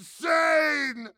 insane!